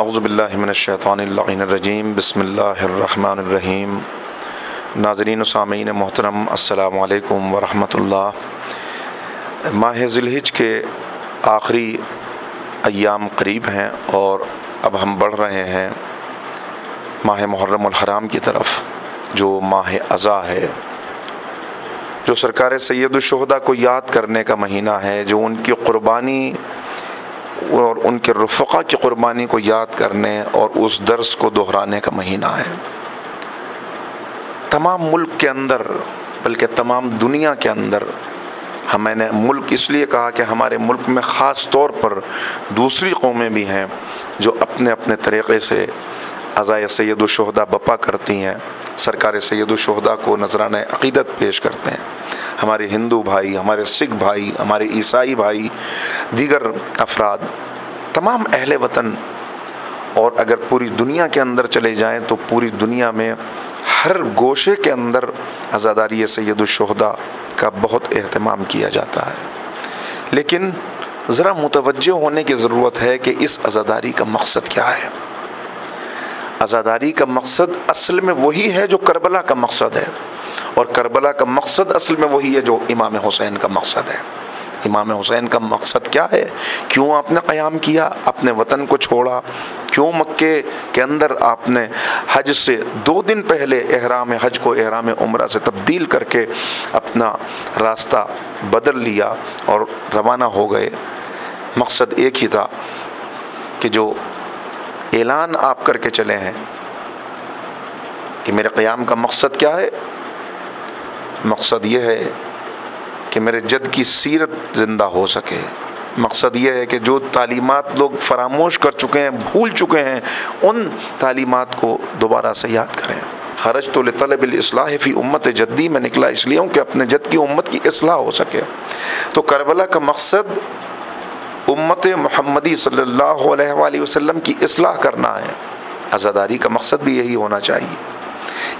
अज़बिल्लिनशैतरजीम बसमीम नाजरीन सामीन मोहतरम असलकम वरहमतुल्लाह माह ज़िलहिज के आखिरी अयाम करीब हैं और अब हम बढ़ रहे हैं माह मुहर्रम की तरफ़ जो माह अज़ा है जो सरकार सैदुलशहदा को याद करने का महीना है जो उनकी क़ुरबानी और उनके रफ़ा की क़ुरबानी को याद करने और उस दर्स को दोहराने का महीना है। तमाम मुल्क के अंदर, बल्कि तमाम दुनिया के अंदर, हम मैंने मुल्क इसलिए कहा कि हमारे मुल्क में ख़ास तौर पर दूसरी कौमें भी हैं जो अपने अपने तरीक़े से अज़ाय सैदुलशहदा बपा करती हैं, सरकार सैदुलशहदा को नजरान अकीदत पेश करते हैं। हमारे हिंदू भाई, हमारे सिख भाई, हमारे ईसाई भाई, दीगर अफराद, तमाम अहल वतन, और अगर पूरी दुनिया के अंदर चले जाएँ तो पूरी दुनिया में हर गोशे के अंदर आज़ादारी सैदुलशहदा का बहुत अहतमाम किया जाता है। लेकिन ज़रा मुतवजह होने की ज़रूरत है कि इस आज़ादारी का मकसद क्या है। आज़ादारी का मकसद असल में वही है जो करबला का मकसद है। और करबला का मकसद असल में वही है जो इमाम हुसैन का मकसद है। इमाम हुसैन का मकसद क्या है? क्यों आपने क़याम किया? अपने वतन को छोड़ा? क्यों मक्के के अंदर आपने हज से दो दिन पहले एहराम हज को एहराम उम्र से तब्दील करके अपना रास्ता बदल लिया और रवाना हो गए? मकसद एक ही था कि जो ऐलान आप करके चले हैं कि मेरे क़याम का मकसद क्या है? मकसद ये है कि मेरे जद की सीरत ज़िंदा हो सके। मकसद ये है कि जो तालीमात लोग फरामोश कर चुके हैं, भूल चुके हैं, उन तालीमात को दोबारा से याद करें। खरज तो तलब फ़ी उम्मत जद्दी में निकला, इसलिए हूँ कि अपने जद की उम्मत की असलाह हो सके। तो करबला का मकसद उम्मत महमदी अलैहि वसल्लम की असलाह करना है। आज़ादारी का मकसद भी यही होना चाहिए।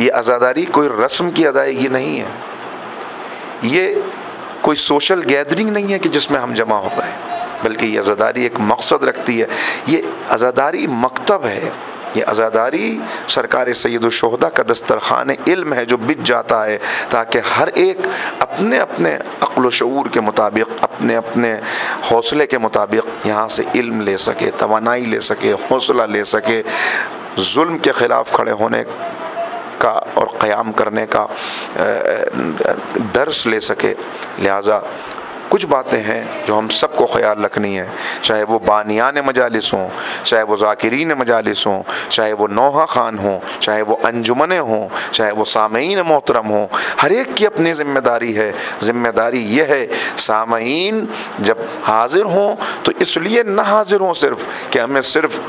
ये आज़ादारी कोई रस्म की अदायगी नहीं है। ये कोई सोशल गैदरिंग नहीं है कि जिसमें हम जमा हो गए, बल्कि ये आज़ादारी एक मकसद रखती है। ये आज़ादारी मकतब है। ये आज़ादारी सरकार सैदुलशहदा का दस्तरखान इल्म है जो बिज जाता है, ताकि हर एक अपने अपने अक्ल शूर के मुताबिक, अपने अपने हौसले के मुताबिक यहाँ से इल्म ले सके तोानाई ले सके, हौसला ले सके। जुल्म के ख़िलाफ़ खड़े होने का क़याम करने का दर्स ले सके। लिहाजा कुछ बातें हैं जो हम सबको ख्याल रखनी है। चाहे वो बानियान मजालस हों, चाहे वो ज़ाकिरीन मजालस हों, चाहे वो नोहा ख़ान हों, चाहे वो अंजुमन हों, चाहे वो सामीन मोहतरम हों। हर एक की अपनी ज़िम्मेदारी है। ज़िम्मेदारी यह है सामीन जब हाजिर हों तो इसलिए ना हाजिर हों सिर्फ़ कि हमें सिर्फ़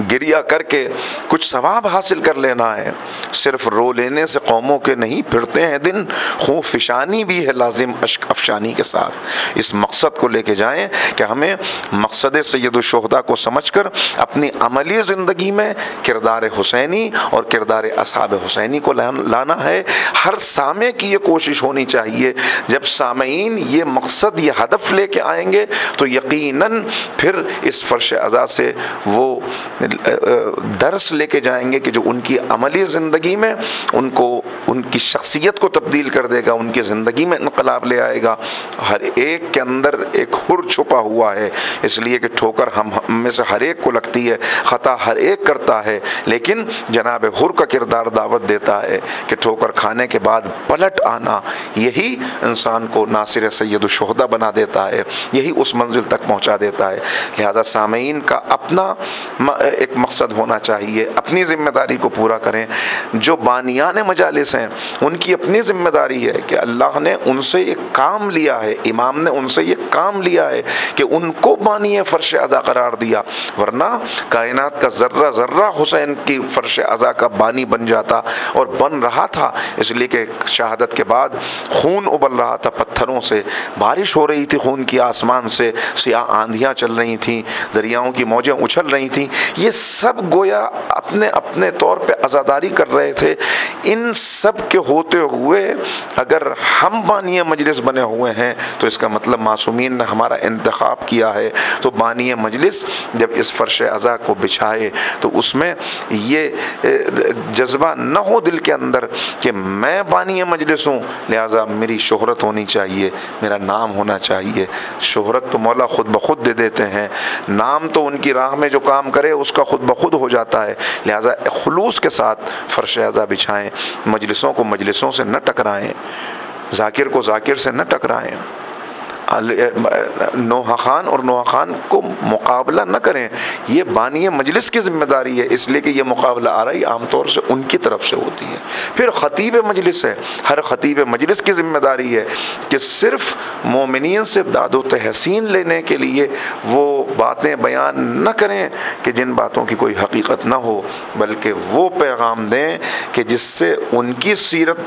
गिरिया करके कुछ सवाब हासिल कर लेना है। सिर्फ़ रो लेने से कौमों के नहीं, फिरते हैं दिन। खूब फिशानी भी है लाजिम अशक अफशानी के साथ। इस मकसद को लेके जाएँ कि हमें मकसद सैदुलशहदा को समझ कर अपनी अमली ज़िंदगी में किरदार हुसैनी और किरदार असहाब हुसैनी को लाना है। हर सामे की ये कोशिश होनी चाहिए। जब सामीन ये मकसद, ये हदफ लेके आएँगे तो यकीनन फिर इस फ़र्श अज़ा से वो दर्स लेके जाएँगे कि जो उनकी अमली ज़िंदगी में उनको, उनकी शख्सियत को तब्दील कर देगा, उनकी ज़िंदगी में इनकलाब ले आएगा। हर एक के अंदर एक हुर छुपा हुआ है। इसलिए कि ठोकर हम में से हर एक को लगती है, ख़ता हर एक करता है। लेकिन जनाब हुर का किरदार दावत देता है कि ठोकर खाने के बाद पलट आना, यही इंसान को नासिर सैदुलशहदा बना देता है, यही उस मंजिल तक पहुँचा देता है। लिहाजा सामीन का अपना एक मकसद होना चाहिए। अपनी ज़िम्मेदारी को पूरा करें। जो बानियान मजालिस हैं, उनकी अपनी ज़िम्मेदारी है कि अल्लाह ने उनसे एक काम लिया है, इमाम ने उनसे ये काम लिया है कि उनको बानी फ़र्श अज़ा करार दिया। वरना कायनात का ज़र्रा ज़र्रा हुसैन की फ़र्श अज़ा का बानी बन जाता और बन रहा था। इसलिए कि शहादत के बाद खून उबल रहा था पत्थरों से। बारिश हो रही थी खून की आसमान से। सियाह आंधियाँ चल रही थी, दरियाओं की मौजें उछल रही थी। ये सब गोया अपने अपने तौर पे आज़ादारी कर रहे थे। इन सब के होते हुए अगर हम बानी मजलिस बने हुए हैं तो इसका मतलब मासूमीन ने हमारा इंतखब किया है। तो बानी मजलिस जब इस फ़र्श अज़ा को बिछाए तो उसमें ये जज्बा न हो दिल के अंदर कि मैं बानी मजलिस हूँ, लिहाजा मेरी शोहरत होनी चाहिए, मेरा नाम होना चाहिए। शोहरत तो मौला ख़ुद ब खुद दे देते हैं। नाम तो उनकी राह में जो काम करे उसका खुद ब खुद हो जाता है। लिहाजा खलूस के साथ फ़र्श अज़ा बिछाएँ, मजलिसों को मजलिसों से न टकराएँ, जाकिर को जाकिर से न टकराएँ। नोहा खान और नोहा खान को मुकाबला न करें। ये बानी मजलिस की ज़िम्मेदारी है, इसलिए कि ये मुकाबला आ रही आमतौर से उनकी तरफ़ से होती है। फिर ख़तीब मजलिस है, हर ख़तीब मजलिस की ज़िम्मेदारी है कि सिर्फ़ मोमिन से दादो तहसीन लेने के लिए वो बातें बयान न करें कि जिन बातों की कोई हकीकत ना हो, बल्कि वो पैगाम दें कि जिससे उनकी सीरत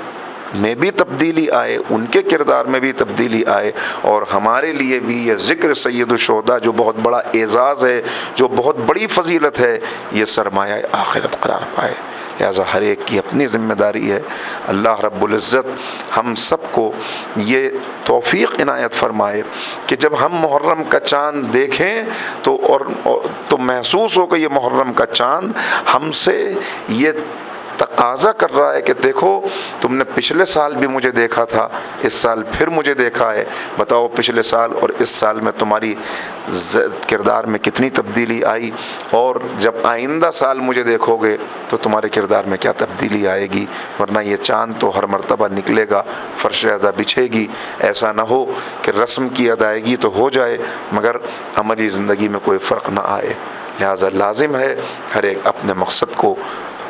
में भी तब्दीली आए, उनके किरदार में भी तब्दीली आए और हमारे लिए भी ये ज़िक्र सैदुलशहदा जो बहुत बड़ा एज़ाज़ है, जो बहुत बड़ी फजीलत है, ये सरमाया आखिरत करार पाए। लिहाजा हर एक की अपनी ज़िम्मेदारी है। अल्लाह रब्बुल्ज़त हम सबको ये तोफ़ी इनायत फरमाए कि जब हम मुहर्रम का चाँद देखें तो और तो महसूस हो कि ये मुहर्रम का चाँद हमसे ये तकाजा कर रहा है कि देखो, तुमने पिछले साल भी मुझे देखा था, इस साल फिर मुझे देखा है। बताओ पिछले साल और इस साल में तुम्हारी किरदार में कितनी तब्दीली आई? और जब आइंदा साल मुझे देखोगे तो तुम्हारे किरदार में क्या तब्दीली आएगी? वरना ये चाँद तो हर मरतबा निकलेगा, फ़र्श अज़ा बिछेगी। ऐसा ना हो कि रस्म की अदायगी तो हो जाए, मगर अमली ज़िंदगी में कोई फ़र्क ना आए। लिहाजा लाजिम है, हर एक अपने मकसद को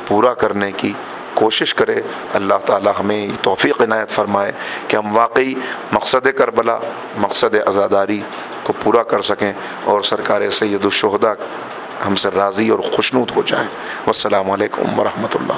पूरा करने की कोशिश करे, अल्लाह ताला हमें तोफ़ी इनायत फ़रमाए कि हम वाकई मकसद करबला, मकसद आज़ादारी को पूरा कर सकें और सरकार सैदुलशहदा हमसे राज़ी और खुशनूद हो जाएँ। वालकम वरहमल